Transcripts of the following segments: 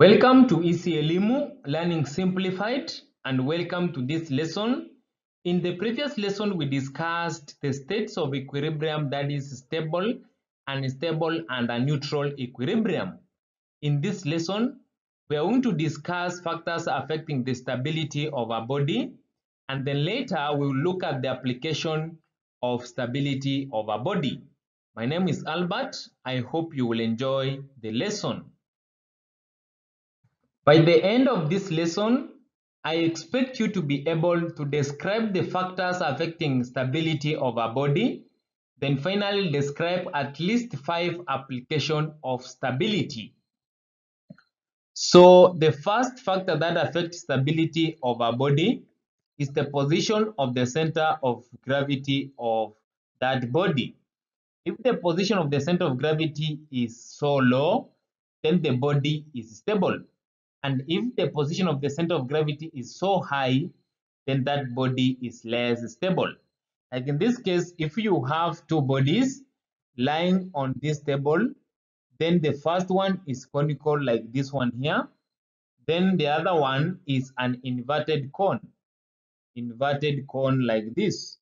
Welcome to EasyElimu Learning Simplified and welcome to this lesson. In the previous lesson, we discussed the states of equilibrium that is stable, unstable, and a neutral equilibrium. In this lesson, we are going to discuss factors affecting the stability of a body and then later we will look at the application of stability of a body. My name is Albert. I hope you will enjoy the lesson. By the end of this lesson, I expect you to be able to describe the factors affecting stability of a body, then finally describe at least five application of stability. So the first factor that affects stability of a body is the position of the center of gravity of that body. If the position of the center of gravity is so low, then the body is stable. And if the position of the center of gravity is so high, then that body is less stable. Like in this case, if you have two bodies lying on this table, then the first one is conical like this one here. Then the other one is an inverted cone, inverted cone like this.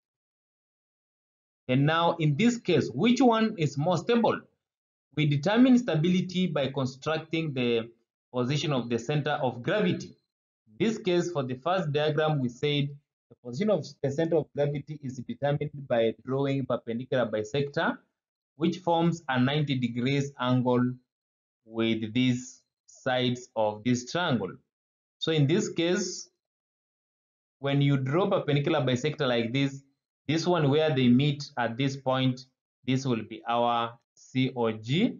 And now in this case, which one is more stable? We determine stability by constructing the position of the center of gravity. In this case, for the first diagram, we said the position of the center of gravity is determined by drawing perpendicular bisector, which forms a 90 degrees angle with these sides of this triangle. So in this case, when you draw perpendicular bisector like this, this one where they meet at this point, this will be our COG.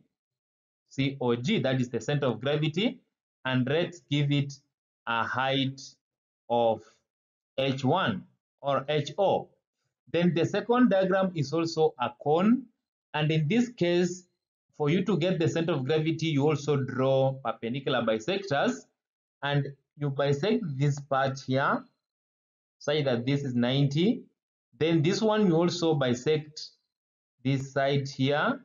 COG, that is the center of gravity, and let's give it a height of H1 or HO. Then the second diagram is also a cone, and in this case, for you to get the center of gravity, you also draw perpendicular bisectors, and you bisect this part here, say that this is 90. Then this one you also bisect this side here,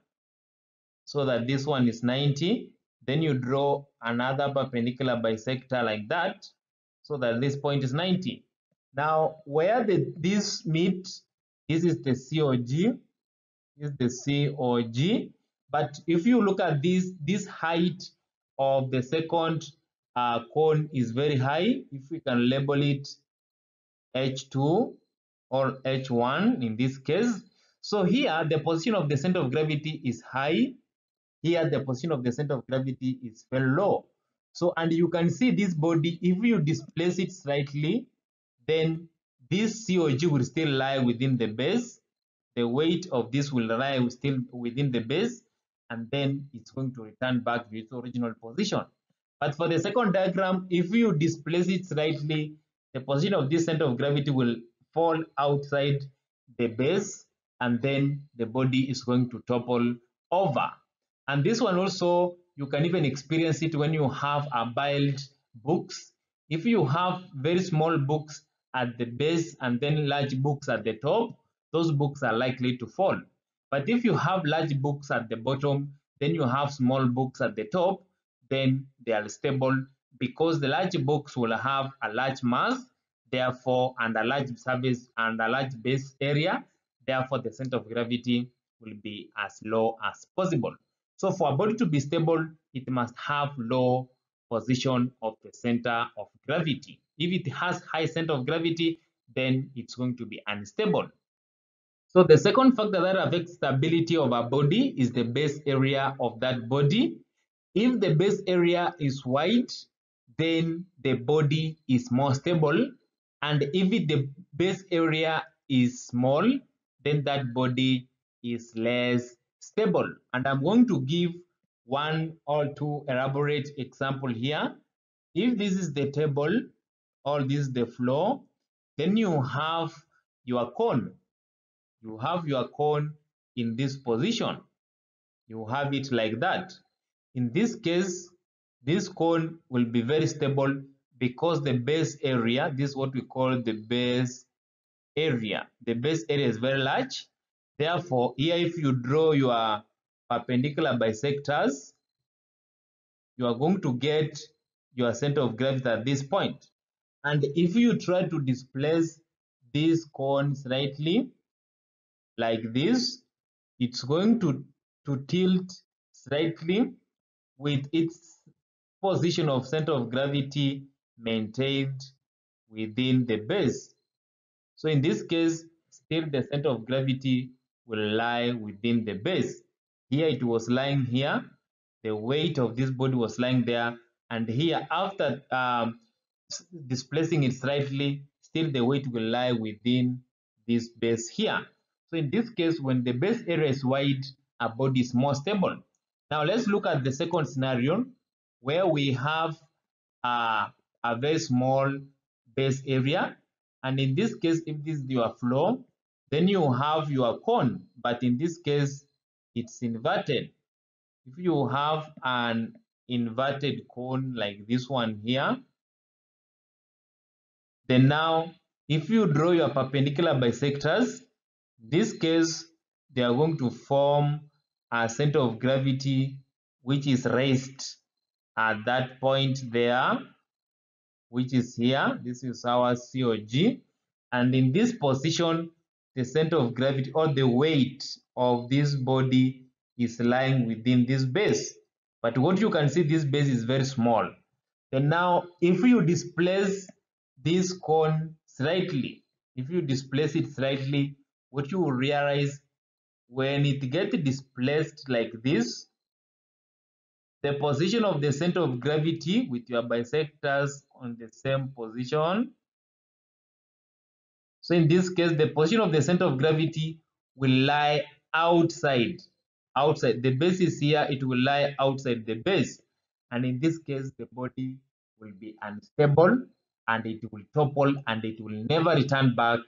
so that this one is 90 then you draw another perpendicular bisector like that so that this point is 90 now where the this meet this is the cog this is the cog but if you look at this this height of the second uh, cone is very high. If we can label it h2 or h1 in this case. So here the position of the center of gravity is high here the position of the center of gravity is very low. So and you can see this body if you displace it slightly then this cog will still lie within the base. The weight of this will lie still within the base and then it's going to return back to its original position. But for the second diagram if you displace it slightly the position of this center of gravity will fall outside the base and then the body is going to topple over and this one also, you can even experience it when you have a biled books. If you have very small books at the base and then large books at the top, those books are likely to fall. But if you have large books at the bottom, then you have small books at the top, then they are stable because the large books will have a large mass, therefore, and a large surface and a large base area, therefore the center of gravity will be as low as possible. So for a body to be stable, it must have low position of the center of gravity. If it has high center of gravity, then it's going to be unstable. So the second factor that affects stability of a body is the base area of that body. If the base area is wide, then the body is more stable. And if it, the base area is small, then that body is less stable. And I'm going to give one or two elaborate example here. If this is the table or this is the floor, then you have your cone. You have your cone in this position. You have it like that. In this case, this cone will be very stable because the base area, this is what we call the base area. The base area is very large Therefore, here if you draw your perpendicular bisectors, you are going to get your center of gravity at this point. And if you try to displace these cones slightly like this, it's going to, to tilt slightly with its position of center of gravity maintained within the base. So in this case, still the center of gravity will lie within the base. Here it was lying here, the weight of this body was lying there, and here after um, displacing it slightly, still the weight will lie within this base here. So in this case, when the base area is wide, a body is more stable. Now let's look at the second scenario where we have uh, a very small base area. And in this case, if this is your floor, then you have your cone. But in this case, it's inverted. If you have an inverted cone like this one here, then now if you draw your perpendicular bisectors, this case, they are going to form a center of gravity which is raised at that point there, which is here. This is our COG. And in this position, the center of gravity or the weight of this body is lying within this base. But what you can see, this base is very small. And now, if you displace this cone slightly, if you displace it slightly, what you will realize when it gets displaced like this, the position of the center of gravity with your bisectors on the same position. So in this case, the position of the center of gravity will lie outside. Outside the base is here, it will lie outside the base. And in this case, the body will be unstable and it will topple and it will never return back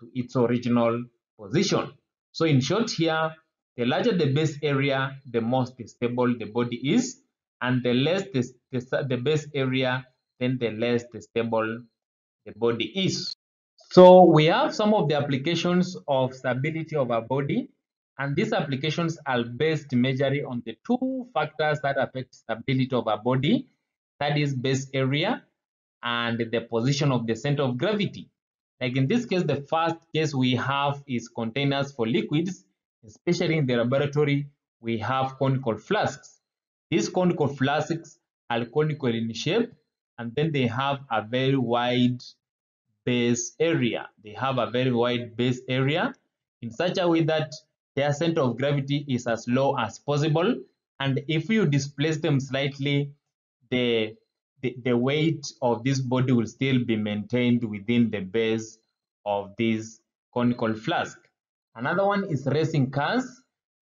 to its original position. So in short here, the larger the base area, the more stable the body is, and the less the, the, the base area, then the less the stable the body is. So we have some of the applications of stability of a body, and these applications are based majorly on the two factors that affect stability of a body, that is base area and the position of the center of gravity. Like in this case, the first case we have is containers for liquids, especially in the laboratory, we have conical flasks. These conical flasks are conical in shape, and then they have a very wide base area. They have a very wide base area in such a way that their center of gravity is as low as possible. And if you displace them slightly, the the, the weight of this body will still be maintained within the base of this conical flask. Another one is racing cars,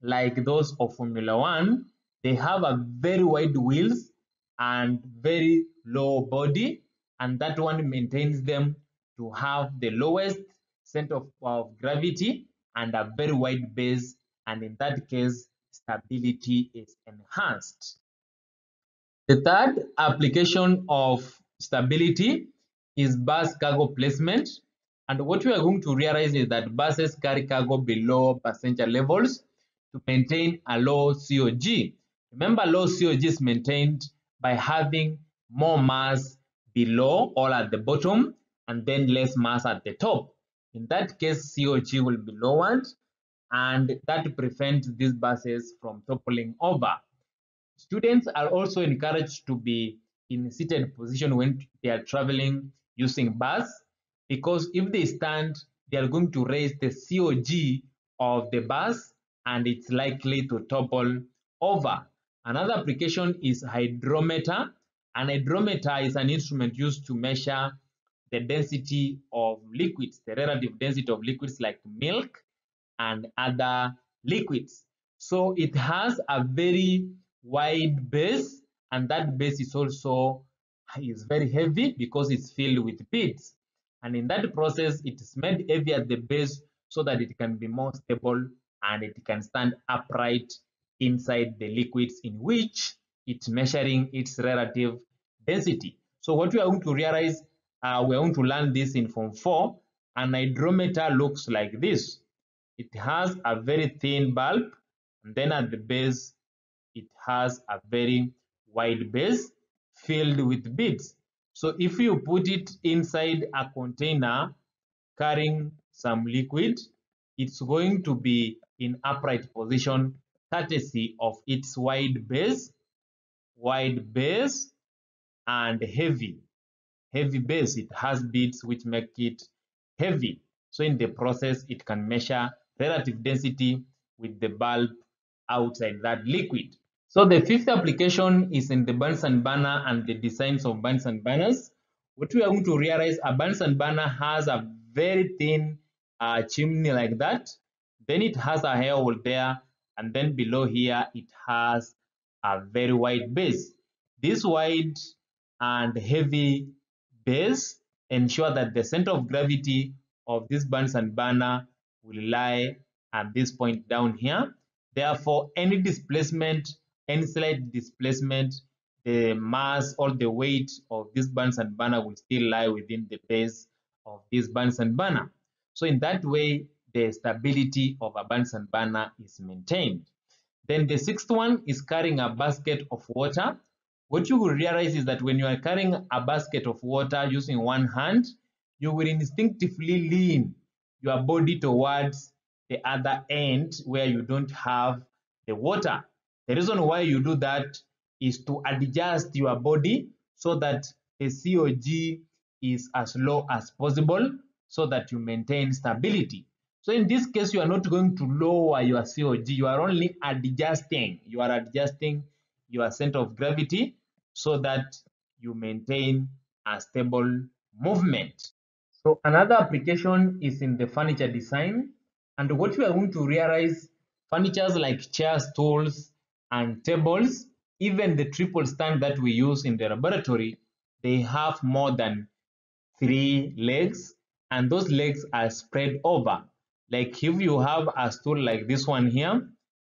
like those of Formula One. They have a very wide wheels and very low body, and that one maintains them to have the lowest center of, of gravity and a very wide base, and in that case, stability is enhanced. The third application of stability is bus cargo placement. And what we are going to realize is that buses carry cargo below passenger levels to maintain a low COG. Remember, low COG is maintained by having more mass below or at the bottom and then less mass at the top. In that case, COG will be lowered and that prevents these buses from toppling over. Students are also encouraged to be in seated position when they are traveling using bus because if they stand, they are going to raise the COG of the bus and it's likely to topple over. Another application is hydrometer. An hydrometer is an instrument used to measure the density of liquids, the relative density of liquids like milk and other liquids. So it has a very wide base and that base is also is very heavy because it's filled with beads and in that process it is made heavy at the base so that it can be more stable and it can stand upright inside the liquids in which it's measuring its relative density so what we are going to realize uh, we're going to learn this in form 4 an hydrometer looks like this it has a very thin bulb and then at the base it has a very wide base filled with beads. So if you put it inside a container carrying some liquid, it's going to be in upright position courtesy of its wide base, wide base and heavy. Heavy base, it has beads which make it heavy. So in the process, it can measure relative density with the bulb outside that liquid. So the fifth application is in the Bunsen burner and the designs of Bunsen burners. What we are going to realize, a Bunsen burner has a very thin uh, chimney like that. Then it has a air hole there, and then below here it has a very wide base. This wide and heavy base ensure that the center of gravity of this Bunsen burner will lie at this point down here. Therefore, any displacement any slight displacement, the mass or the weight of this Bunsen burner will still lie within the base of this Bunsen burner. So in that way, the stability of a Bunsen burner is maintained. Then the sixth one is carrying a basket of water. What you will realize is that when you are carrying a basket of water using one hand, you will instinctively lean your body towards the other end where you don't have the water. The reason why you do that is to adjust your body so that the COG is as low as possible so that you maintain stability. So in this case, you are not going to lower your COG, you are only adjusting, you are adjusting your center of gravity so that you maintain a stable movement. So another application is in the furniture design. And what we are going to realize, furnitures like chairs, stools, and tables, even the tripod stand that we use in the laboratory, they have more than three legs and those legs are spread over. Like if you have a stool like this one here,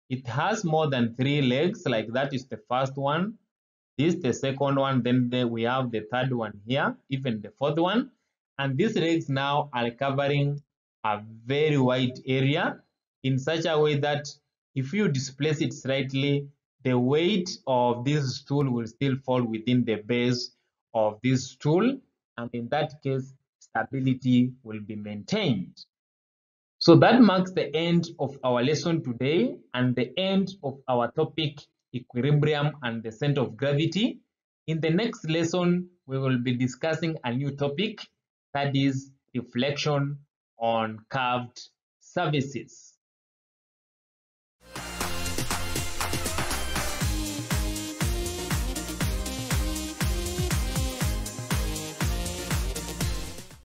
it has more than three legs, like that is the first one. This the second one, then the, we have the third one here, even the fourth one. And these legs now are covering a very wide area in such a way that if you displace it slightly, the weight of this stool will still fall within the base of this stool. And in that case, stability will be maintained. So that marks the end of our lesson today and the end of our topic equilibrium and the center of gravity. In the next lesson, we will be discussing a new topic that is reflection on curved surfaces.